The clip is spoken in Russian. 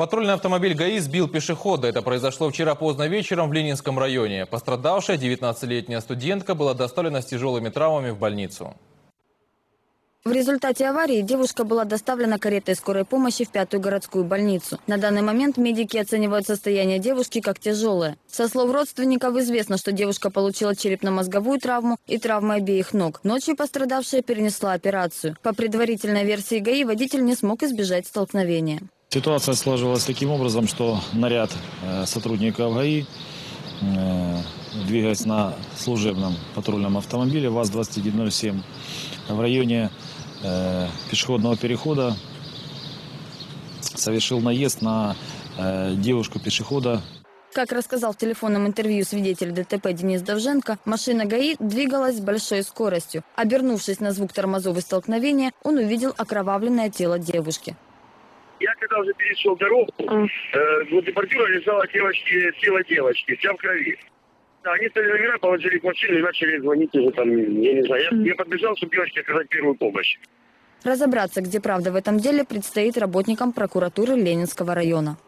Патрульный автомобиль ГАИ сбил пешехода. Это произошло вчера поздно вечером в Ленинском районе. Пострадавшая 19-летняя студентка была доставлена с тяжелыми травмами в больницу. В результате аварии девушка была доставлена каретой скорой помощи в пятую городскую больницу. На данный момент медики оценивают состояние девушки как тяжелое. Со слов родственников известно, что девушка получила черепно-мозговую травму и травмы обеих ног. Ночью пострадавшая перенесла операцию. По предварительной версии ГАИ водитель не смог избежать столкновения. Ситуация сложилась таким образом, что наряд э, сотрудников ГАИ, э, двигаясь на служебном патрульном автомобиле ВАЗ-2107 в районе э, пешеходного перехода совершил наезд на девушку-пешехода Как рассказал в телефонном интервью свидетель ДТП Денис Довженко, машина ГАИ двигалась с большой скоростью. Обернувшись на звук тормозов и столкновения, он увидел окровавленное тело девушки. Когда уже перешел дорогу, э, возле бордюра лежала девочки, тело девочки, вся в крови. Да, они стали номера, положили к машине и начали звонить уже там, я не знаю. Я, я подбежал, чтобы девочке оказать первую помощь. Разобраться, где правда в этом деле, предстоит работникам прокуратуры Ленинского района.